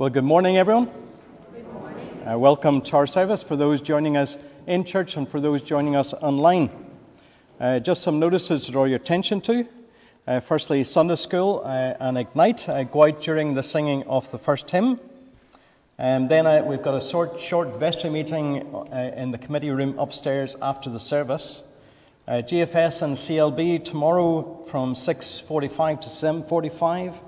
Well, good morning, everyone. Good morning. Uh, welcome to our service for those joining us in church and for those joining us online. Uh, just some notices to draw your attention to. Uh, firstly, Sunday School uh, and Ignite uh, go out during the singing of the first hymn. And um, then uh, we've got a short, short vestry meeting in the committee room upstairs after the service. GFS and CLB tomorrow from 6.45 to 7.45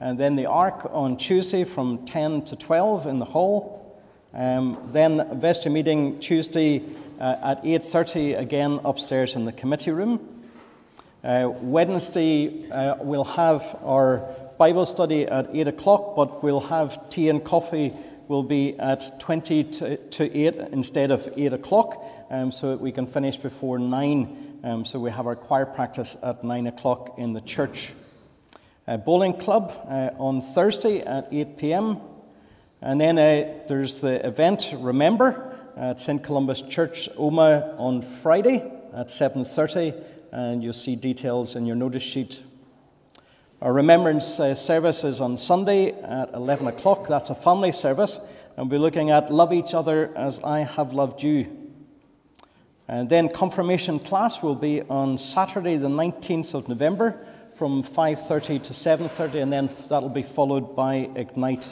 and then the Ark on Tuesday from 10 to 12 in the hall. Um, then vestry meeting Tuesday uh, at 8.30 again upstairs in the committee room. Uh, Wednesday uh, we'll have our Bible study at 8 o'clock, but we'll have tea and coffee will be at 20 to, to 8 instead of 8 o'clock, um, so that we can finish before 9. Um, so we have our choir practice at 9 o'clock in the church bowling club uh, on Thursday at 8 p.m. And then uh, there's the event Remember at St Columba's Church, Omagh on Friday at 7:30, and you'll see details in your notice sheet. Our remembrance uh, service is on Sunday at 11 o'clock. That's a family service, and we're looking at love each other as I have loved you. And then confirmation class will be on Saturday, the 19th of November from 5.30 to 7.30 and then that'll be followed by Ignite.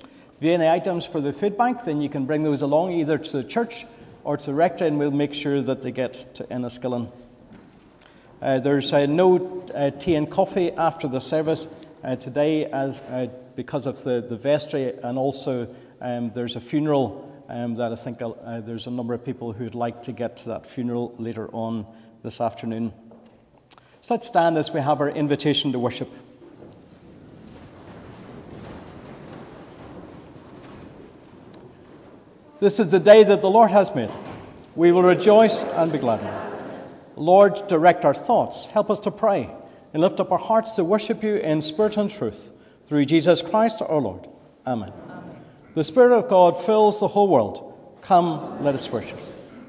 If you have any items for the food bank, then you can bring those along either to the church or to the rectory and we'll make sure that they get to Enniskillen. Uh, there's uh, no uh, tea and coffee after the service uh, today as, uh, because of the, the vestry and also um, there's a funeral um, that I think uh, there's a number of people who'd like to get to that funeral later on this afternoon. So let's stand as we have our invitation to worship. This is the day that the Lord has made. We will rejoice and be glad in it. Lord, direct our thoughts. Help us to pray and lift up our hearts to worship you in spirit and truth. Through Jesus Christ our Lord. Amen. Amen. The Spirit of God fills the whole world. Come, let us worship.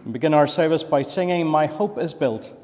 And begin our service by singing, My Hope is Built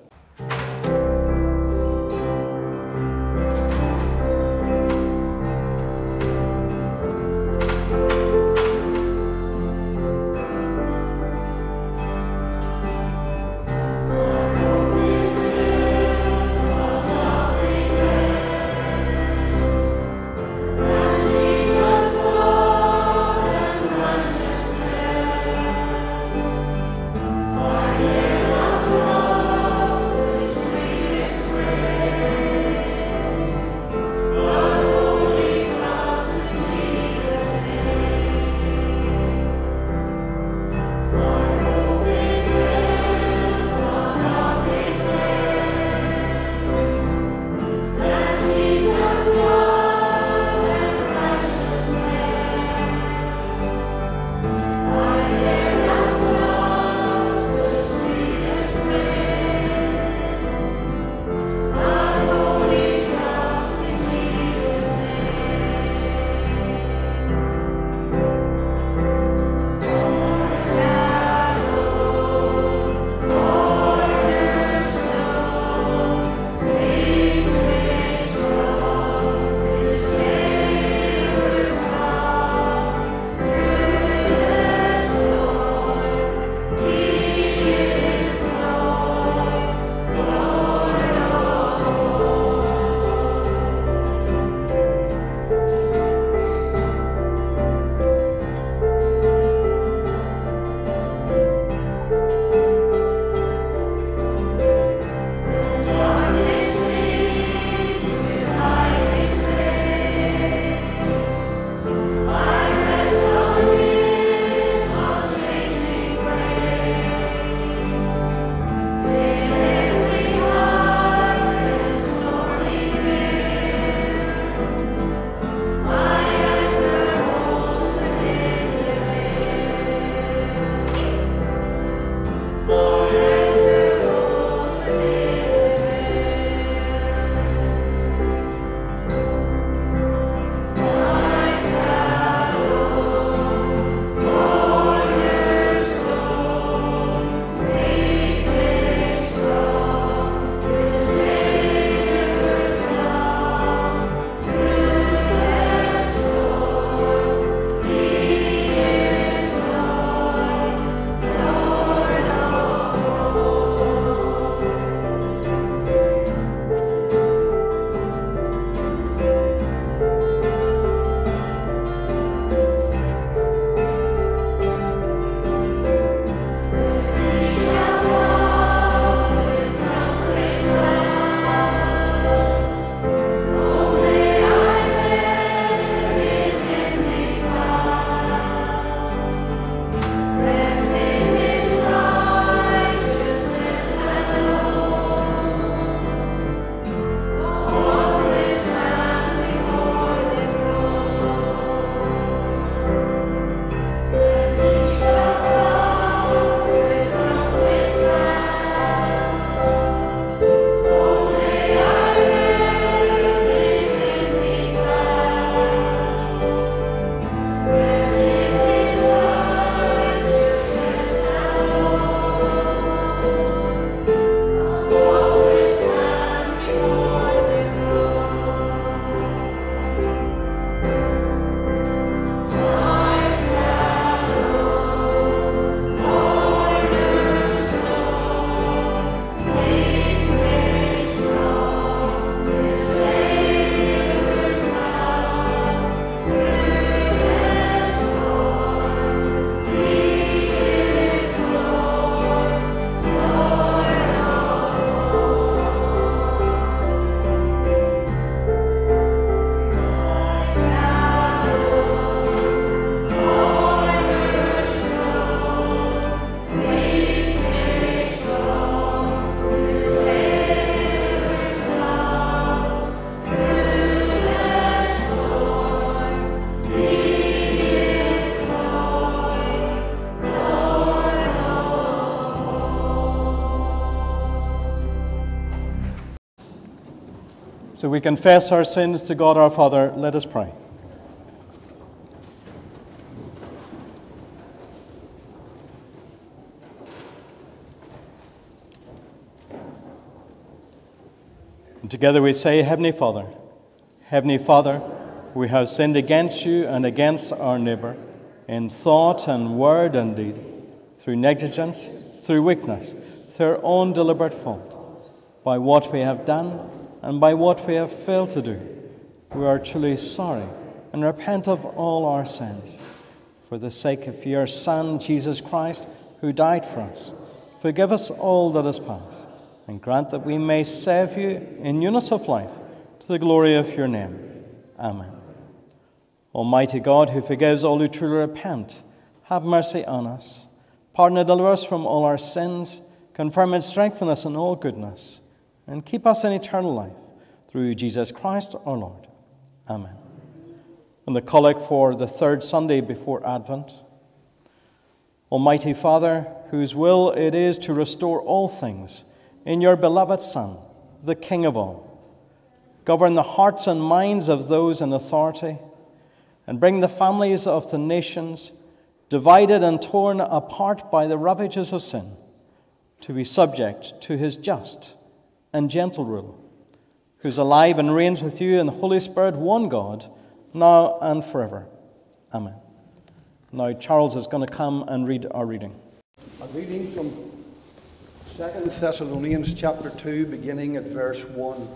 So we confess our sins to God our Father. Let us pray. And together we say, Heavenly Father, Heavenly Father, we have sinned against you and against our neighbour in thought and word and deed, through negligence, through weakness, through our own deliberate fault, by what we have done and by what we have failed to do, we are truly sorry and repent of all our sins. For the sake of your Son, Jesus Christ, who died for us, forgive us all that is past, and grant that we may serve you in newness of life to the glory of your name. Amen. Almighty God, who forgives all who truly repent, have mercy on us. Pardon and deliver us from all our sins, confirm and strengthen us in all goodness and keep us in eternal life through Jesus Christ our Lord. Amen. And the collect for the third Sunday before Advent. Almighty Father, whose will it is to restore all things in your beloved Son, the King of all, govern the hearts and minds of those in authority, and bring the families of the nations, divided and torn apart by the ravages of sin, to be subject to his just and gentle rule, who's alive and reigns with you in the Holy Spirit, one God, now and forever. Amen. Now, Charles is going to come and read our reading. A reading from 2 Thessalonians chapter 2, beginning at verse 1.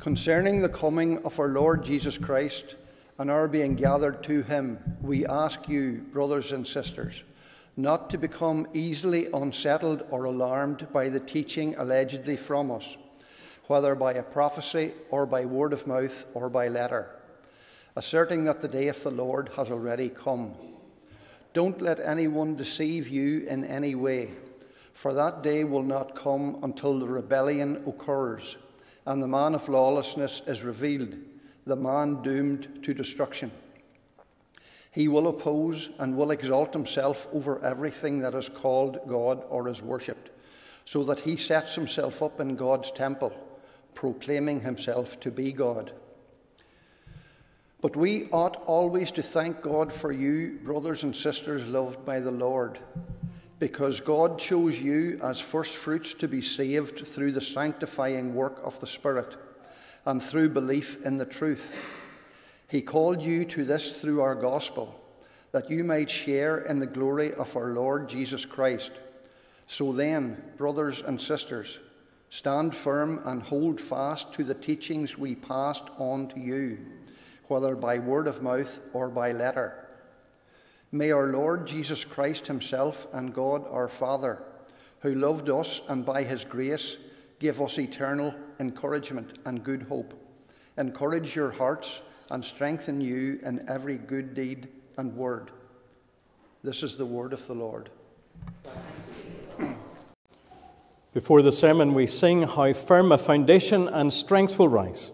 Concerning the coming of our Lord Jesus Christ and our being gathered to him, we ask you, brothers and sisters, not to become easily unsettled or alarmed by the teaching allegedly from us, whether by a prophecy or by word of mouth or by letter, asserting that the day of the Lord has already come. Don't let anyone deceive you in any way, for that day will not come until the rebellion occurs and the man of lawlessness is revealed, the man doomed to destruction he will oppose and will exalt himself over everything that is called God or is worshipped, so that he sets himself up in God's temple, proclaiming himself to be God. But we ought always to thank God for you, brothers and sisters loved by the Lord, because God chose you as firstfruits to be saved through the sanctifying work of the Spirit and through belief in the truth. He called you to this through our gospel, that you might share in the glory of our Lord Jesus Christ. So then, brothers and sisters, stand firm and hold fast to the teachings we passed on to you, whether by word of mouth or by letter. May our Lord Jesus Christ Himself and God our Father, who loved us and by His grace give us eternal encouragement and good hope, encourage your hearts and strengthen you in every good deed and word. This is the word of the Lord. Before the sermon, we sing How Firm a Foundation and Strength Will Rise.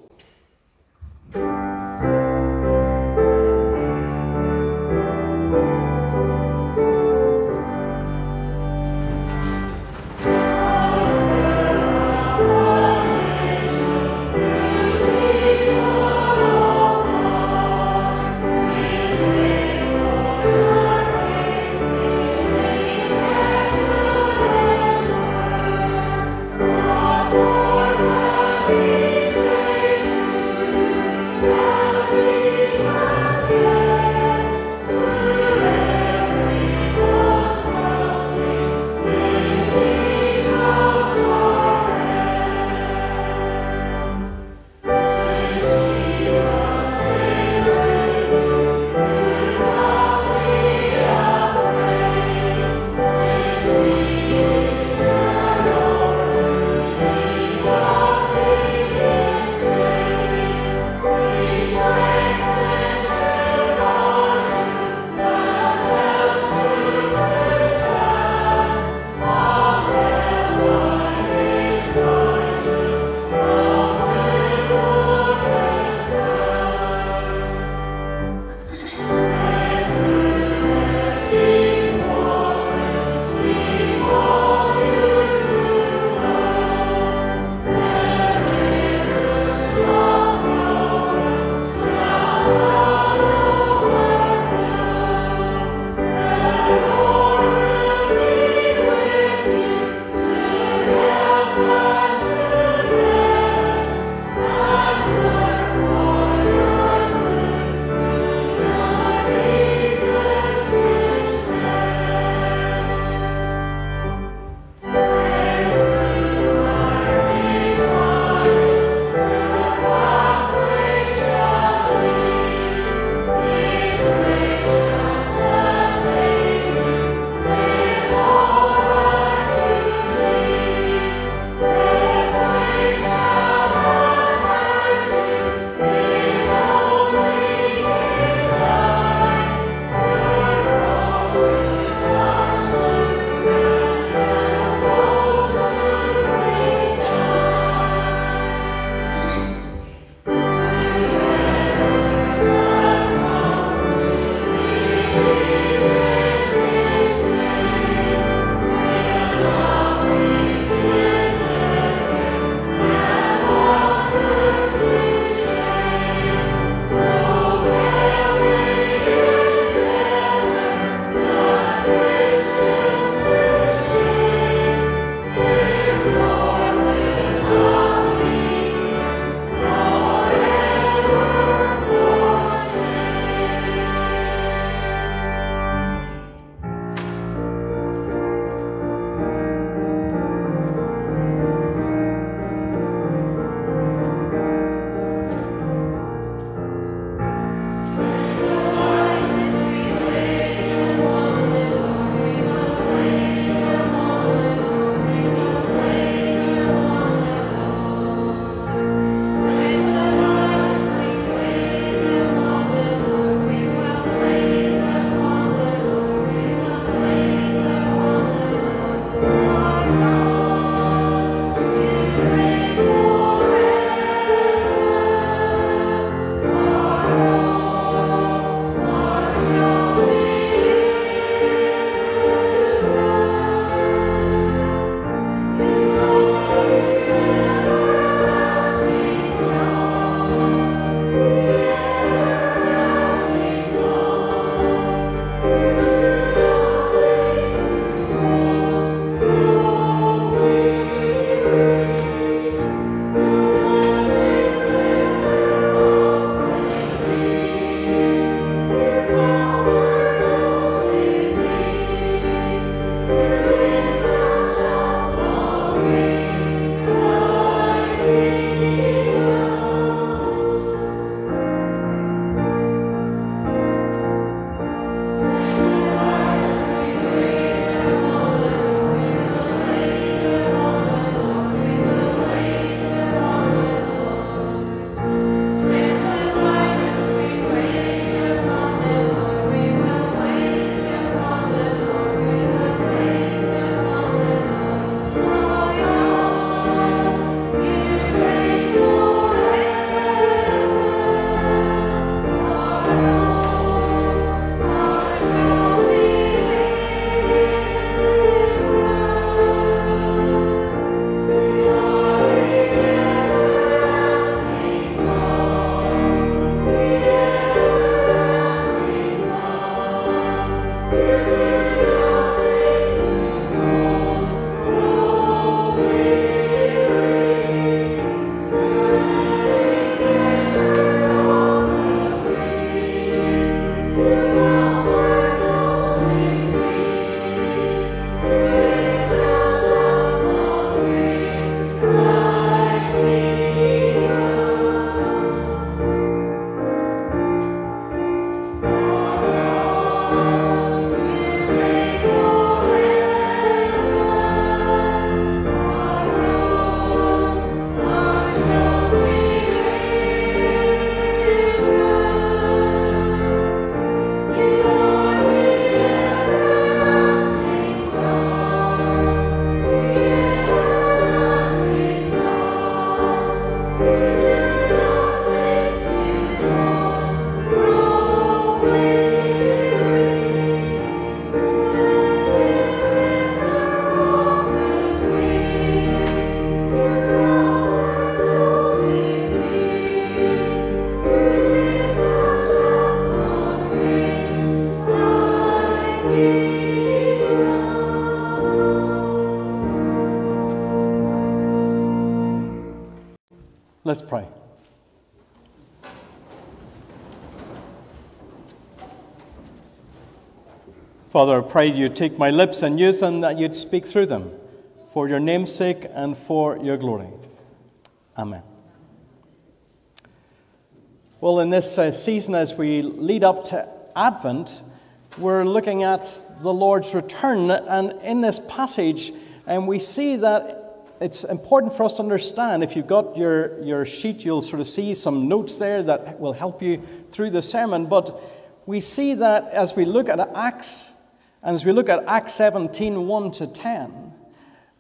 Let's pray. Father, I pray you take my lips and use them that you'd speak through them for your name's sake and for your glory. Amen. Well, in this uh, season, as we lead up to Advent, we're looking at the Lord's return. And in this passage, and we see that it's important for us to understand. If you've got your, your sheet, you'll sort of see some notes there that will help you through the sermon. But we see that as we look at Acts and as we look at Acts 17 1 to 10,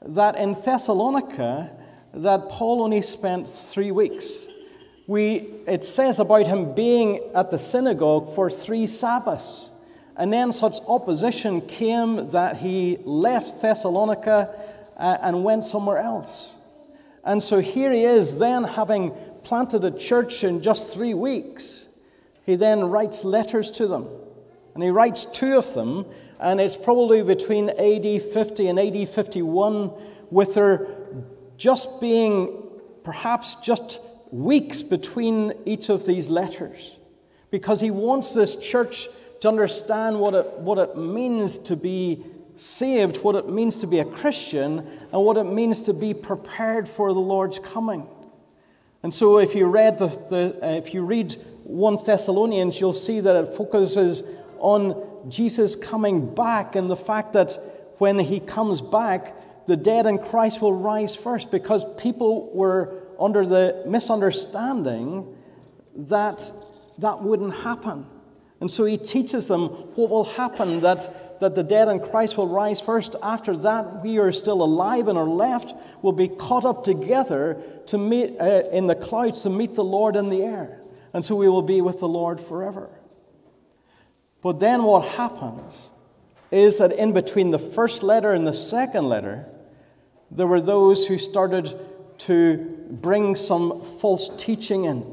that in Thessalonica, that Paul only spent three weeks. We, it says about him being at the synagogue for three Sabbaths. And then such opposition came that he left Thessalonica uh, and went somewhere else. And so here he is, then having planted a church in just three weeks. He then writes letters to them. And he writes two of them and it's probably between AD 50 and AD 51, with there just being perhaps just weeks between each of these letters, because he wants this church to understand what it, what it means to be saved, what it means to be a Christian, and what it means to be prepared for the Lord's coming. And so, if you read the, the uh, if you read 1 Thessalonians, you'll see that it focuses on Jesus coming back and the fact that when he comes back, the dead in Christ will rise first because people were under the misunderstanding that that wouldn't happen. And so he teaches them what will happen that, that the dead in Christ will rise first. After that, we are still alive and are left will be caught up together to meet uh, in the clouds to meet the Lord in the air. And so we will be with the Lord forever. But then what happens is that in between the first letter and the second letter, there were those who started to bring some false teaching in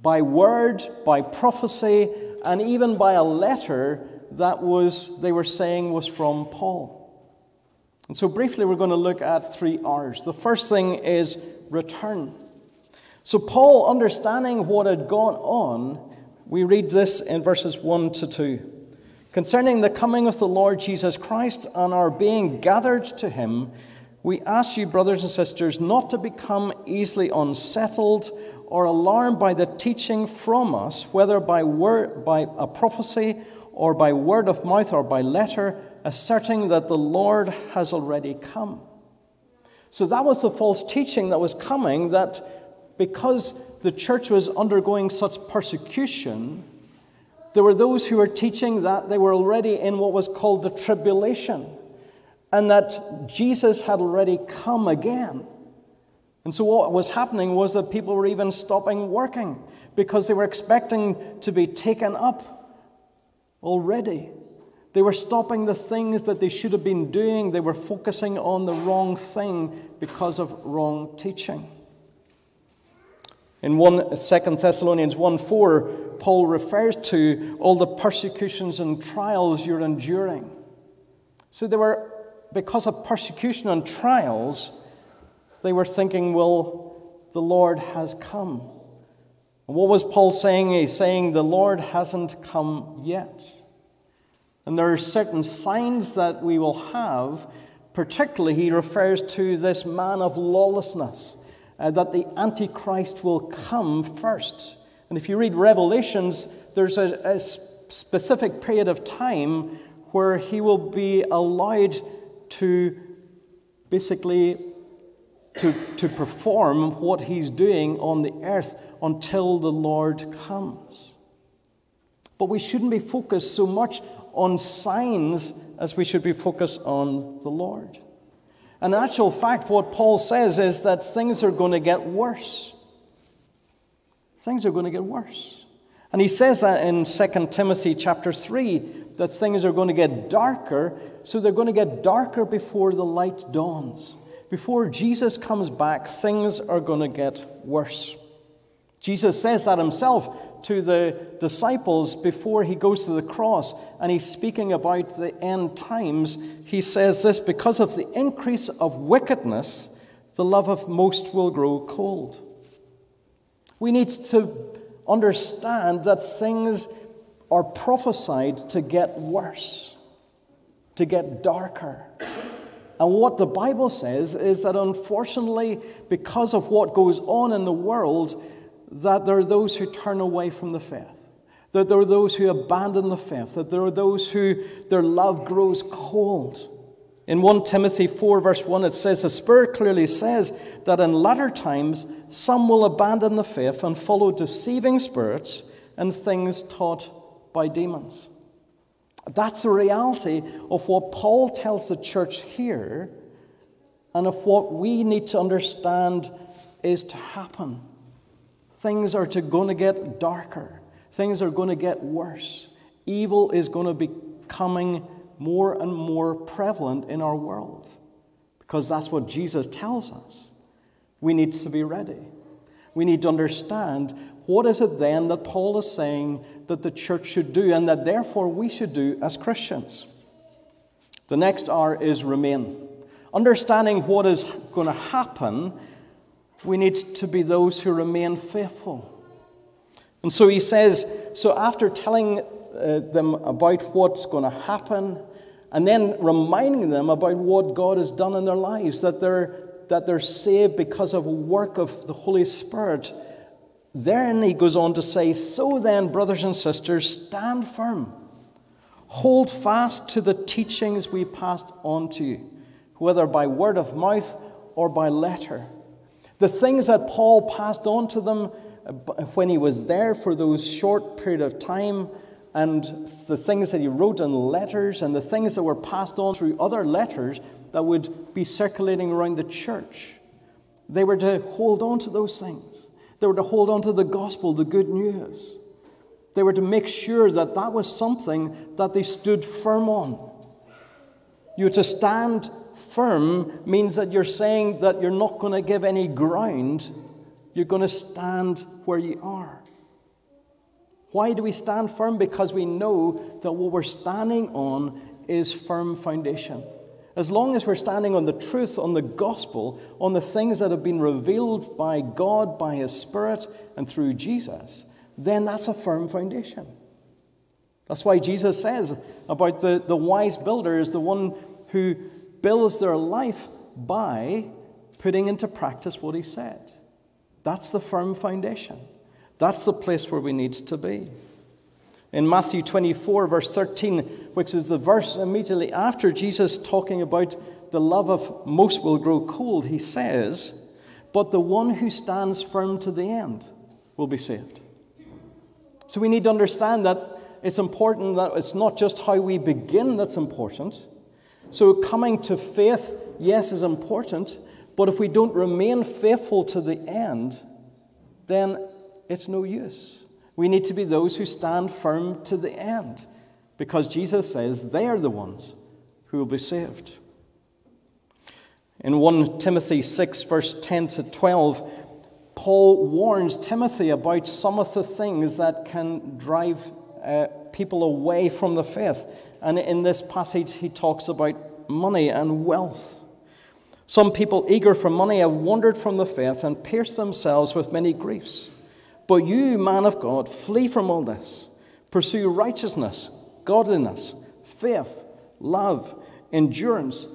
by word, by prophecy, and even by a letter that was they were saying was from Paul. And so briefly we're going to look at three R's. The first thing is return. So Paul understanding what had gone on we read this in verses 1 to 2. Concerning the coming of the Lord Jesus Christ and our being gathered to him, we ask you, brothers and sisters, not to become easily unsettled or alarmed by the teaching from us, whether by, word, by a prophecy or by word of mouth or by letter, asserting that the Lord has already come. So that was the false teaching that was coming that because the church was undergoing such persecution, there were those who were teaching that they were already in what was called the tribulation and that Jesus had already come again. And so, what was happening was that people were even stopping working because they were expecting to be taken up already. They were stopping the things that they should have been doing. They were focusing on the wrong thing because of wrong teaching. In 1, 2 Thessalonians 1 4, Paul refers to all the persecutions and trials you're enduring. So they were, because of persecution and trials, they were thinking, well, the Lord has come. What was Paul saying? He's saying, the Lord hasn't come yet. And there are certain signs that we will have, particularly, he refers to this man of lawlessness uh, that the Antichrist will come first. And if you read Revelations, there's a, a specific period of time where he will be allowed to basically to, to perform what he's doing on the earth until the Lord comes. But we shouldn't be focused so much on signs as we should be focused on the Lord. And in actual fact, what Paul says is that things are going to get worse. Things are going to get worse. And he says that in 2 Timothy chapter 3 that things are going to get darker, so they're going to get darker before the light dawns. Before Jesus comes back, things are going to get worse. Jesus says that himself to the disciples before he goes to the cross and he's speaking about the end times, he says this because of the increase of wickedness, the love of most will grow cold. We need to understand that things are prophesied to get worse, to get darker. And what the Bible says is that unfortunately, because of what goes on in the world, that there are those who turn away from the faith, that there are those who abandon the faith, that there are those who their love grows cold. In 1 Timothy 4, verse 1, it says, The Spirit clearly says that in latter times some will abandon the faith and follow deceiving spirits and things taught by demons. That's the reality of what Paul tells the church here and of what we need to understand is to happen. Things are to going to get darker. Things are going to get worse. Evil is going to be coming more and more prevalent in our world because that's what Jesus tells us. We need to be ready. We need to understand what is it then that Paul is saying that the church should do and that therefore we should do as Christians. The next R is remain. Understanding what is going to happen, we need to be those who remain faithful. And so he says, so after telling uh, them about what's going to happen, and then reminding them about what God has done in their lives, that they're, that they're saved because of a work of the Holy Spirit, then he goes on to say, So then, brothers and sisters, stand firm. Hold fast to the teachings we passed on to you, whether by word of mouth or by letter. The things that Paul passed on to them uh, when he was there for those short period of time, and the things that he wrote in letters, and the things that were passed on through other letters that would be circulating around the church. They were to hold on to those things. They were to hold on to the gospel, the good news. They were to make sure that that was something that they stood firm on. You were to stand firm means that you're saying that you're not going to give any ground, you're going to stand where you are. Why do we stand firm? Because we know that what we're standing on is firm foundation. As long as we're standing on the truth, on the gospel, on the things that have been revealed by God, by His Spirit, and through Jesus, then that's a firm foundation. That's why Jesus says about the, the wise builder is the one who builds their life by putting into practice what he said. That's the firm foundation. That's the place where we need to be. In Matthew 24, verse 13, which is the verse immediately after Jesus talking about the love of most will grow cold, he says, But the one who stands firm to the end will be saved. So we need to understand that it's important that it's not just how we begin that's important. So coming to faith, yes, is important, but if we don't remain faithful to the end, then it's no use. We need to be those who stand firm to the end because Jesus says they are the ones who will be saved. In 1 Timothy 6, verse 10 to 12, Paul warns Timothy about some of the things that can drive uh, people away from the faith. And in this passage, he talks about money and wealth. Some people eager for money have wandered from the faith and pierced themselves with many griefs. But you, man of God, flee from all this. Pursue righteousness, godliness, faith, love, endurance,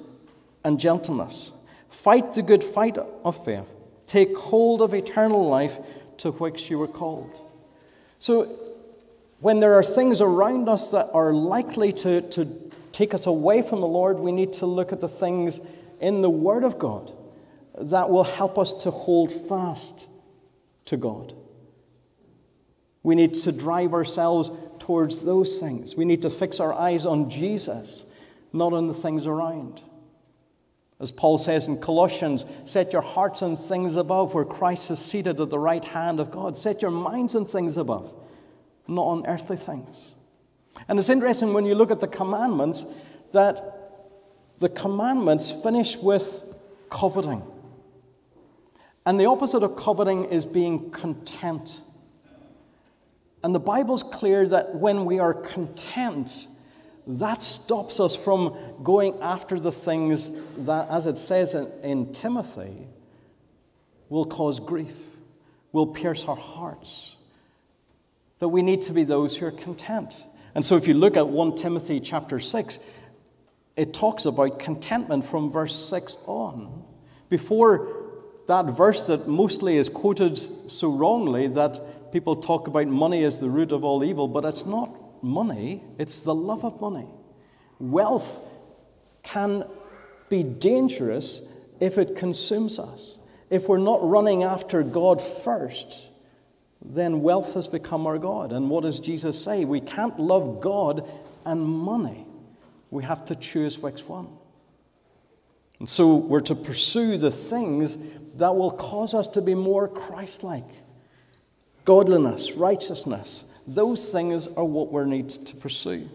and gentleness. Fight the good fight of faith. Take hold of eternal life to which you were called. So, when there are things around us that are likely to, to take us away from the Lord, we need to look at the things in the Word of God that will help us to hold fast to God. We need to drive ourselves towards those things. We need to fix our eyes on Jesus, not on the things around. As Paul says in Colossians, set your hearts on things above where Christ is seated at the right hand of God. Set your minds on things above, not on earthly things. And it's interesting when you look at the commandments that the commandments finish with coveting. And the opposite of coveting is being content. And the Bible's clear that when we are content, that stops us from going after the things that, as it says in, in Timothy, will cause grief, will pierce our hearts. That we need to be those who are content. And so if you look at 1 Timothy chapter 6, it talks about contentment from verse 6 on. Before that verse that mostly is quoted so wrongly that people talk about money as the root of all evil, but it's not money, it's the love of money. Wealth can be dangerous if it consumes us. If we're not running after God first, then wealth has become our God. And what does Jesus say? We can't love God and money. We have to choose which one. And so we're to pursue the things that will cause us to be more Christ like. Godliness, righteousness, those things are what we need to pursue.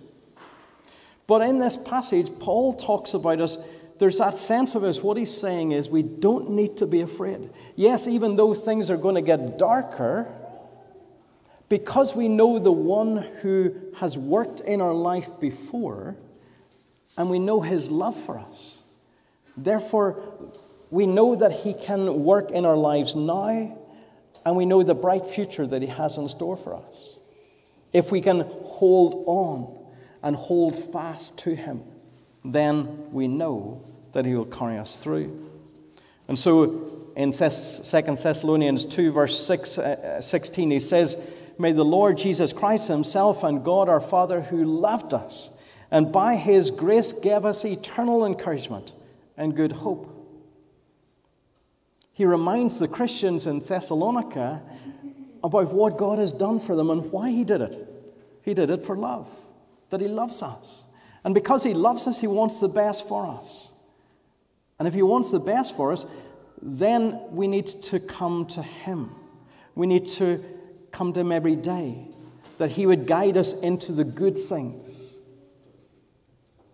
But in this passage, Paul talks about us. There's that sense of us. What he's saying is we don't need to be afraid. Yes, even though things are going to get darker, because we know the one who has worked in our life before, and we know his love for us. Therefore, we know that he can work in our lives now, and we know the bright future that he has in store for us. If we can hold on and hold fast to him, then we know that he will carry us through. And so in 2 Thessalonians 2, verse 6, uh, 16, he says, May the Lord Jesus Christ himself and God our Father, who loved us and by his grace gave us eternal encouragement and good hope. He reminds the Christians in Thessalonica about what God has done for them and why he did it. He did it for love, that he loves us. And because he loves us, he wants the best for us. And if he wants the best for us, then we need to come to him. We need to come to Him every day, that He would guide us into the good things,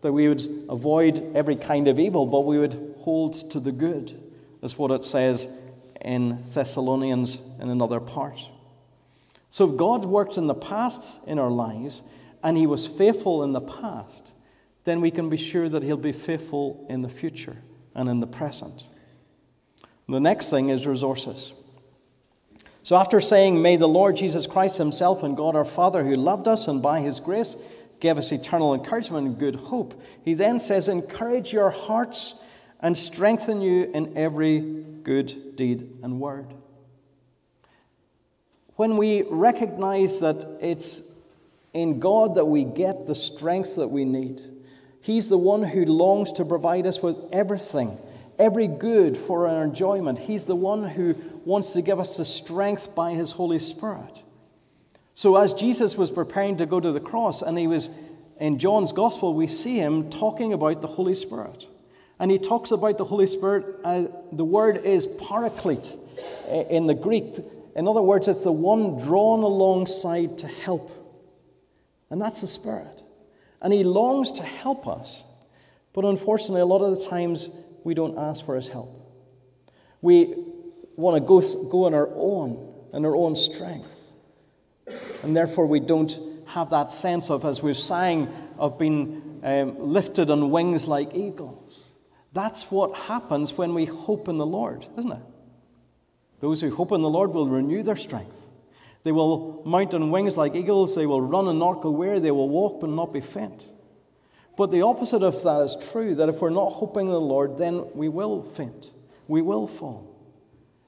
that we would avoid every kind of evil, but we would hold to the good. is what it says in Thessalonians in another part. So if God worked in the past in our lives and He was faithful in the past, then we can be sure that He'll be faithful in the future and in the present. The next thing is resources. So, after saying, May the Lord Jesus Christ Himself and God our Father, who loved us and by His grace gave us eternal encouragement and good hope, He then says, Encourage your hearts and strengthen you in every good deed and word. When we recognize that it's in God that we get the strength that we need, He's the one who longs to provide us with everything every good for our enjoyment. He's the one who wants to give us the strength by His Holy Spirit. So, as Jesus was preparing to go to the cross, and he was in John's Gospel, we see him talking about the Holy Spirit. And he talks about the Holy Spirit, uh, the word is paraclete in the Greek. In other words, it's the one drawn alongside to help. And that's the Spirit. And he longs to help us. But unfortunately, a lot of the times we don't ask for his help. We want to go, go on our own, in our own strength. And therefore, we don't have that sense of, as we've sang, of being um, lifted on wings like eagles. That's what happens when we hope in the Lord, isn't it? Those who hope in the Lord will renew their strength. They will mount on wings like eagles. They will run and not go. They will walk but not be faint. But the opposite of that is true that if we're not hoping in the Lord, then we will faint. We will fall.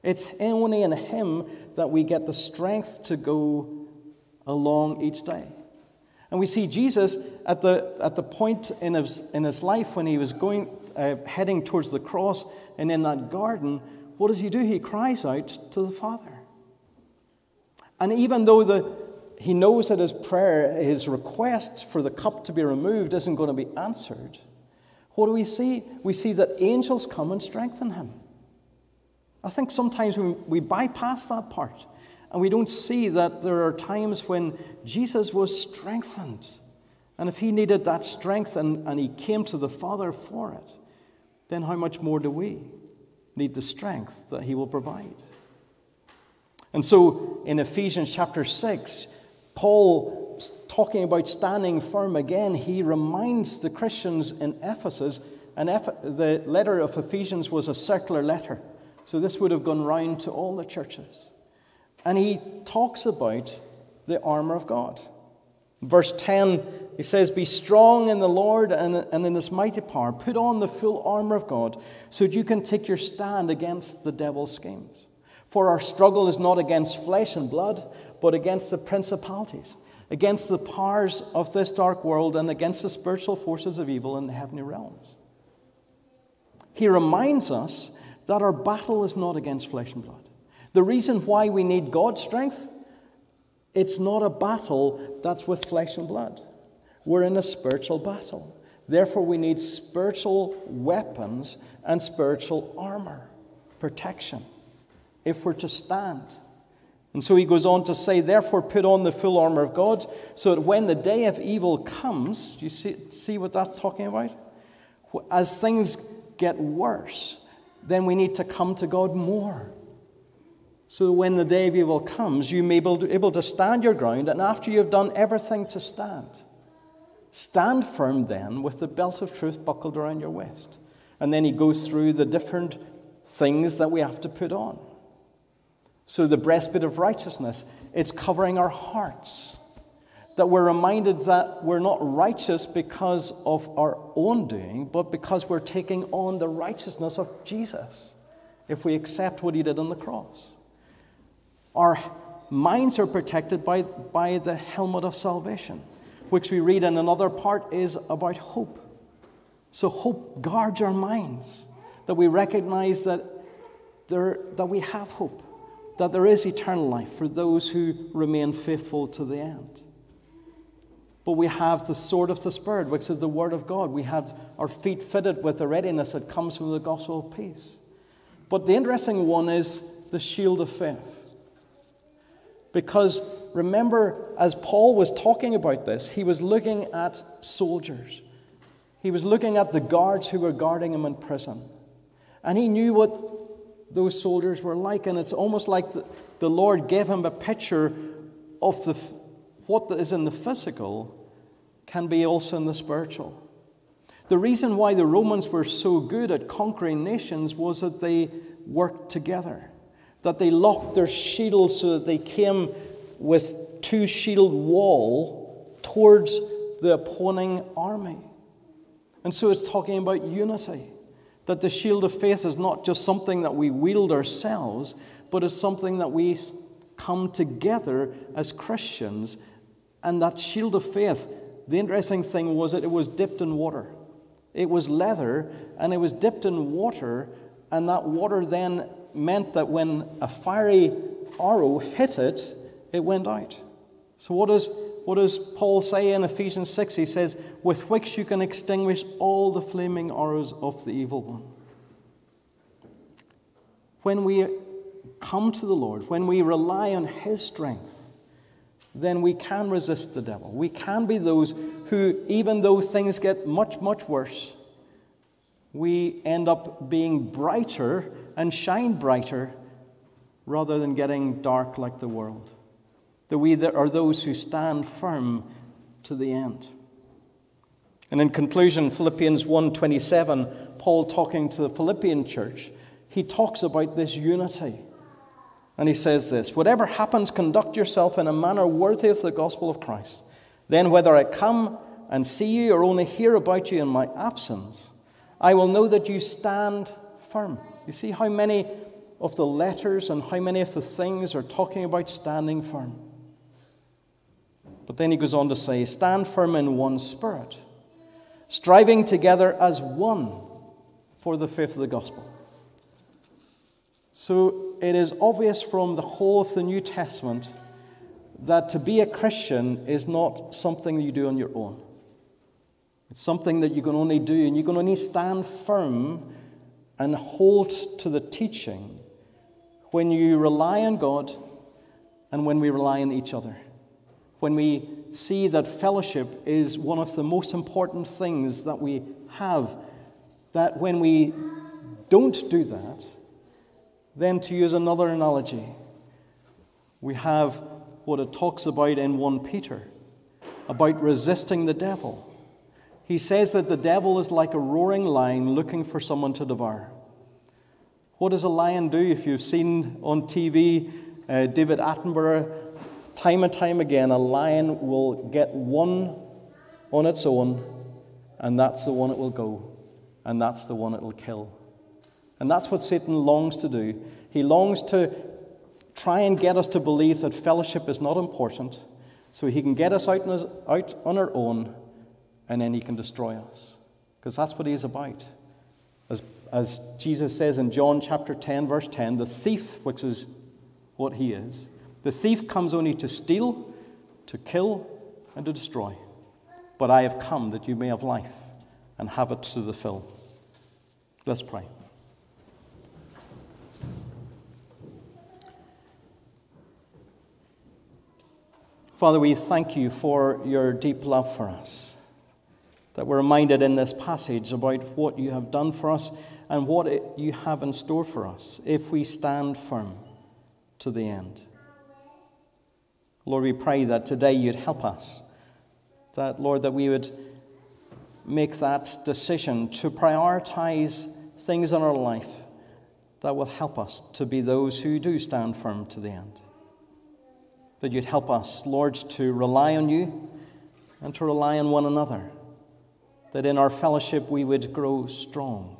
It's only in Him that we get the strength to go along each day. And we see Jesus at the, at the point in his, in his life when he was going, uh, heading towards the cross and in that garden, what does he do? He cries out to the Father. And even though the, he knows that his prayer, his request for the cup to be removed, isn't going to be answered. What do we see? We see that angels come and strengthen him. I think sometimes we, we bypass that part and we don't see that there are times when Jesus was strengthened. And if he needed that strength and, and he came to the Father for it, then how much more do we need the strength that he will provide? And so in Ephesians chapter 6, Paul, talking about standing firm again, he reminds the Christians in Ephesus, and the letter of Ephesians was a circular letter. So this would have gone round to all the churches. And he talks about the armor of God. Verse 10, he says, Be strong in the Lord and, and in his mighty power. Put on the full armor of God so that you can take your stand against the devil's schemes. For our struggle is not against flesh and blood, but against the principalities, against the powers of this dark world, and against the spiritual forces of evil in the heavenly realms. He reminds us that our battle is not against flesh and blood. The reason why we need God's strength it's not a battle that's with flesh and blood. We're in a spiritual battle. Therefore, we need spiritual weapons and spiritual armor, protection, if we're to stand. And so he goes on to say, therefore, put on the full armor of God, so that when the day of evil comes, you see, see what that's talking about? As things get worse, then we need to come to God more. So when the day of evil comes, you may be able to stand your ground, and after you have done everything to stand, stand firm then with the belt of truth buckled around your waist. And then he goes through the different things that we have to put on. So the breastplate of righteousness, it's covering our hearts. That we're reminded that we're not righteous because of our own doing, but because we're taking on the righteousness of Jesus if we accept what he did on the cross. Our minds are protected by, by the helmet of salvation, which we read in another part is about hope. So, hope guards our minds, that we recognize that, there, that we have hope, that there is eternal life for those who remain faithful to the end. But we have the sword of the Spirit, which is the Word of God. We have our feet fitted with the readiness that comes from the gospel of peace. But the interesting one is the shield of faith. Because remember, as Paul was talking about this, he was looking at soldiers. He was looking at the guards who were guarding him in prison. And he knew what those soldiers were like. And it's almost like the, the Lord gave him a picture of the, what is in the physical can be also in the spiritual. The reason why the Romans were so good at conquering nations was that they worked together that they locked their shields so that they came with two shield wall towards the opposing army. And so it's talking about unity. That the shield of faith is not just something that we wield ourselves, but it's something that we come together as Christians. And that shield of faith, the interesting thing was that it was dipped in water. It was leather and it was dipped in water, and that water then meant that when a fiery arrow hit it, it went out. So, what, is, what does Paul say in Ephesians 6? He says, With which you can extinguish all the flaming arrows of the evil one. When we come to the Lord, when we rely on His strength, then we can resist the devil. We can be those who, even though things get much, much worse, we end up being brighter and shine brighter rather than getting dark like the world. That we are those who stand firm to the end. And in conclusion, Philippians 1:27, Paul talking to the Philippian church, he talks about this unity. And he says this, whatever happens, conduct yourself in a manner worthy of the gospel of Christ. Then whether I come and see you or only hear about you in my absence, I will know that you stand firm. You see how many of the letters and how many of the things are talking about standing firm. But then he goes on to say, Stand firm in one spirit, striving together as one for the faith of the gospel. So it is obvious from the whole of the New Testament that to be a Christian is not something you do on your own. It's something that you can only do, and you can only stand firm and hold to the teaching when you rely on God and when we rely on each other. When we see that fellowship is one of the most important things that we have, that when we don't do that, then to use another analogy, we have what it talks about in 1 Peter about resisting the devil. He says that the devil is like a roaring lion looking for someone to devour. What does a lion do? If you've seen on TV uh, David Attenborough, time and time again, a lion will get one on its own, and that's the one it will go, and that's the one it will kill. And that's what Satan longs to do. He longs to try and get us to believe that fellowship is not important, so he can get us out on, his, out on our own, and then he can destroy us. Because that's what he is about. As, as Jesus says in John chapter 10, verse 10, the thief, which is what he is, the thief comes only to steal, to kill, and to destroy. But I have come that you may have life and have it to the full. Let's pray. Father, we thank you for your deep love for us. That we're reminded in this passage about what you have done for us and what it, you have in store for us if we stand firm to the end. Lord, we pray that today you'd help us. That, Lord, that we would make that decision to prioritize things in our life that will help us to be those who do stand firm to the end that you'd help us, Lord, to rely on you and to rely on one another. That in our fellowship we would grow strong.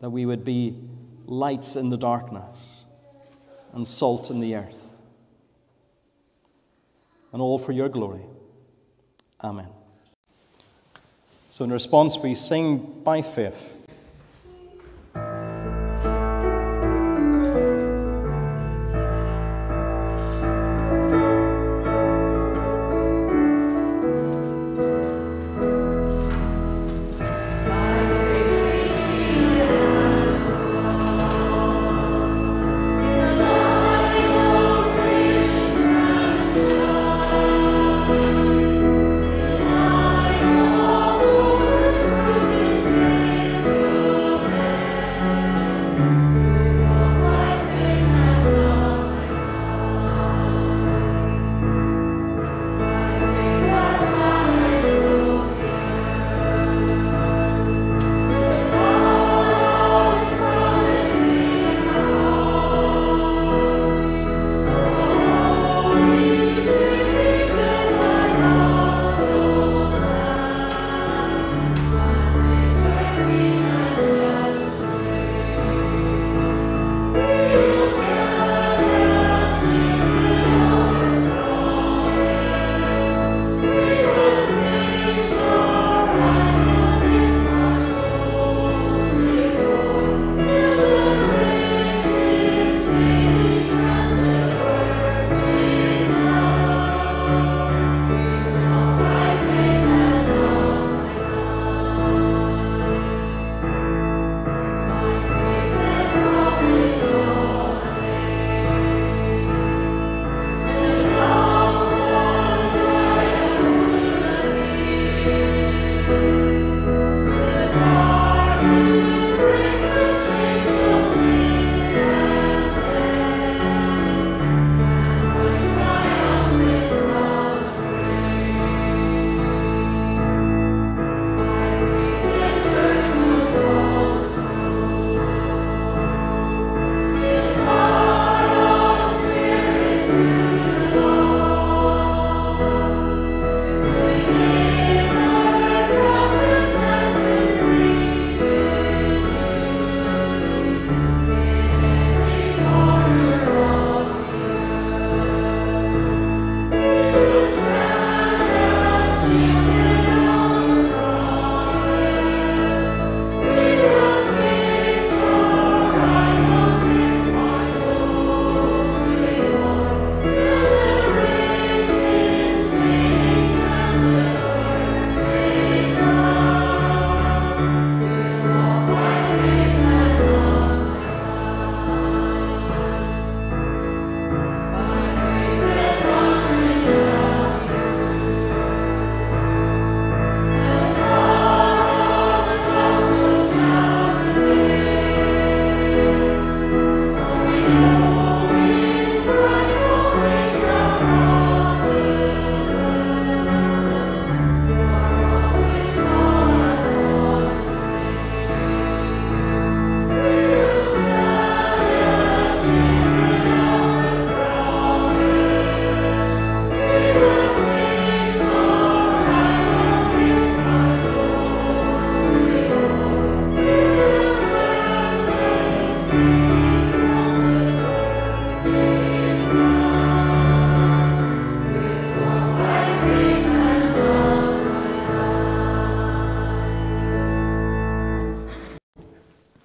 That we would be lights in the darkness and salt in the earth. And all for your glory. Amen. So, in response, we sing by faith.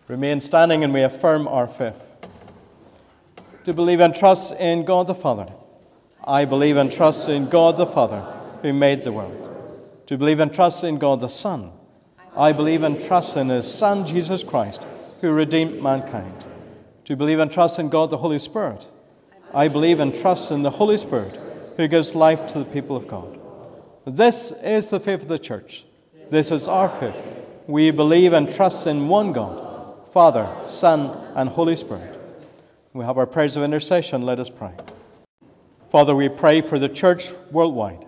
Remain standing and we affirm our faith. To believe and trust in God the Father. I believe and trust in God the Father, who made the world. To believe and trust in God the Son. I believe and trust in His Son, Jesus Christ, who redeemed mankind. To believe and trust in God the Holy Spirit. I believe and trust in the Holy Spirit, who gives life to the people of God. This is the faith of the church. This is our faith. We believe and trust in one God, Father, Son, and Holy Spirit. We have our prayers of intercession. Let us pray. Father, we pray for the church worldwide,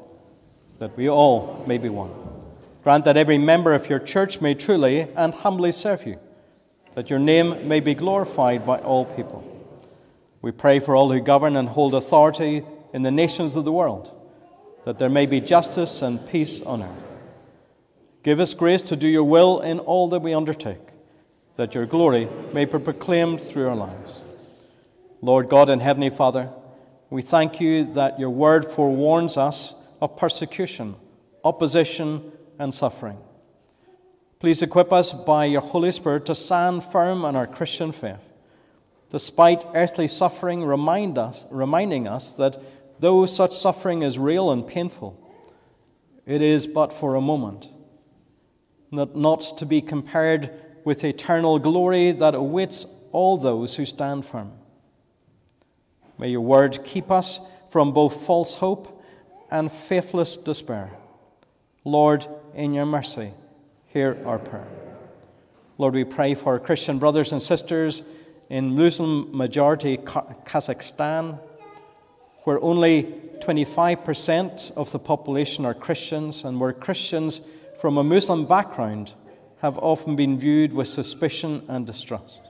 that we all may be one. Grant that every member of your church may truly and humbly serve you, that your name may be glorified by all people. We pray for all who govern and hold authority in the nations of the world, that there may be justice and peace on earth. Give us grace to do your will in all that we undertake, that your glory may be proclaimed through our lives. Lord God and Heavenly Father, we thank you that your word forewarns us of persecution, opposition, and suffering. Please equip us by your Holy Spirit to stand firm in our Christian faith. Despite earthly suffering, remind us, reminding us that though such suffering is real and painful, it is but for a moment, not, not to be compared with eternal glory that awaits all those who stand firm. May your word keep us from both false hope and faithless despair. Lord, in your mercy, hear our prayer. Lord, we pray for our Christian brothers and sisters in Muslim majority Kazakhstan, where only 25% of the population are Christians, and where Christians from a Muslim background have often been viewed with suspicion and distrust.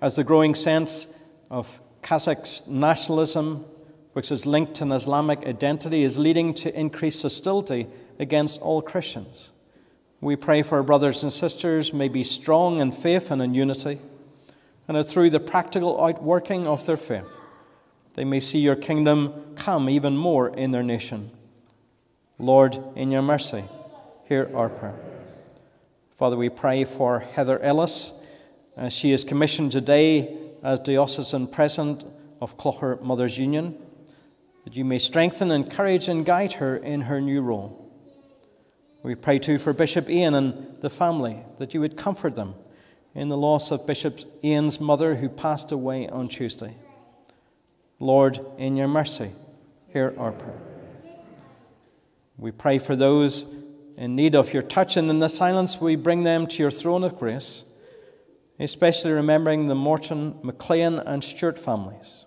As the growing sense of Kazakh nationalism, which is linked to an Islamic identity, is leading to increased hostility against all Christians. We pray for our brothers and sisters may be strong in faith and in unity, and that through the practical outworking of their faith, they may see your kingdom come even more in their nation. Lord, in your mercy, hear our prayer. Father, we pray for Heather Ellis as she is commissioned today as diocesan president of Clogher Mothers Union, that you may strengthen, encourage, and guide her in her new role. We pray too for Bishop Ian and the family, that you would comfort them in the loss of Bishop Ian's mother who passed away on Tuesday. Lord, in your mercy, hear our prayer. We pray for those in need of your touch, and in the silence we bring them to your throne of grace especially remembering the Morton, McLean, and Stewart families.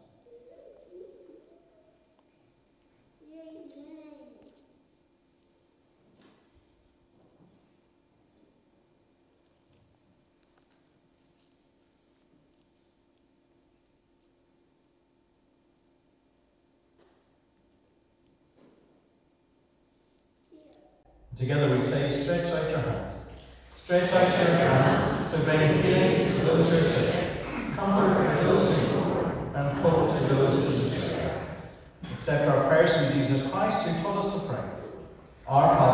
Together we say, stretch out your hand. Stretch out your hand to bring healing to those who are sick, comfort to those who mourn, and hope to those who despair. Accept our prayers through Jesus Christ, who taught us to pray. Our Father,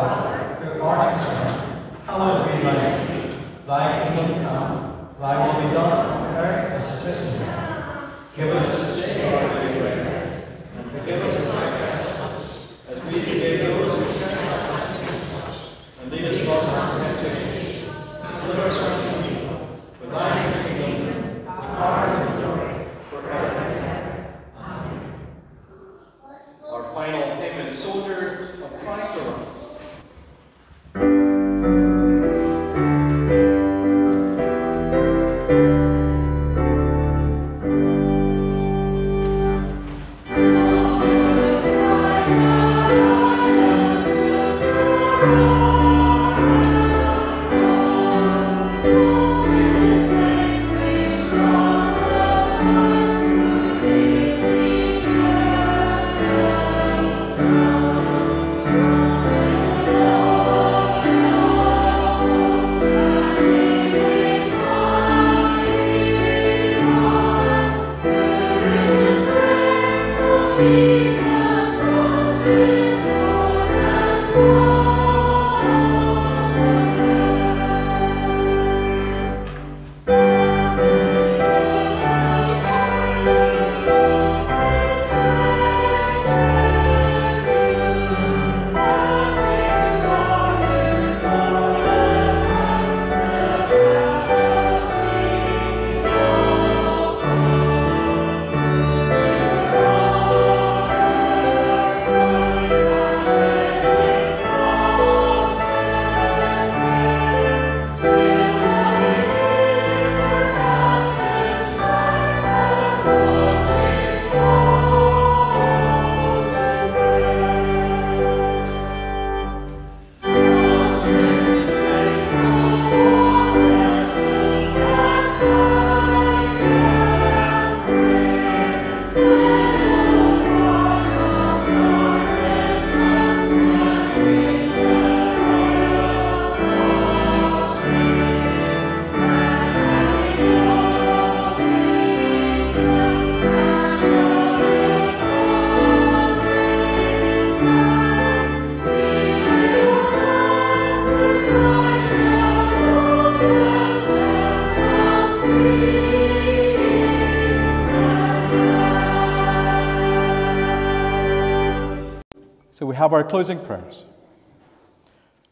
have our closing prayers.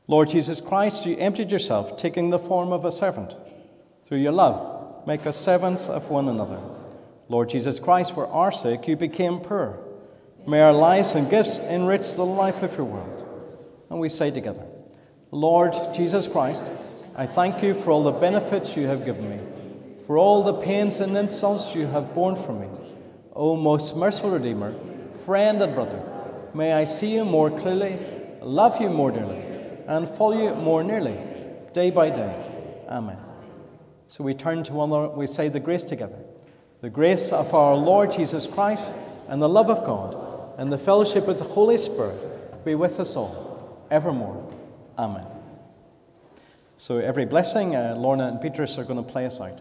Lord Jesus Christ, you emptied yourself, taking the form of a servant. Through your love, make us servants of one another. Lord Jesus Christ, for our sake, you became poor. May our lives and gifts enrich the life of your world. And we say together, Lord Jesus Christ, I thank you for all the benefits you have given me, for all the pains and insults you have borne for me. O most merciful Redeemer, friend and brother, may I see you more clearly, love you more dearly, and follow you more nearly, day by day. Amen. So we turn to one another, we say the grace together. The grace of our Lord Jesus Christ, and the love of God, and the fellowship of the Holy Spirit be with us all, evermore. Amen. So, every blessing, uh, Lorna and Petrus are going to play us out.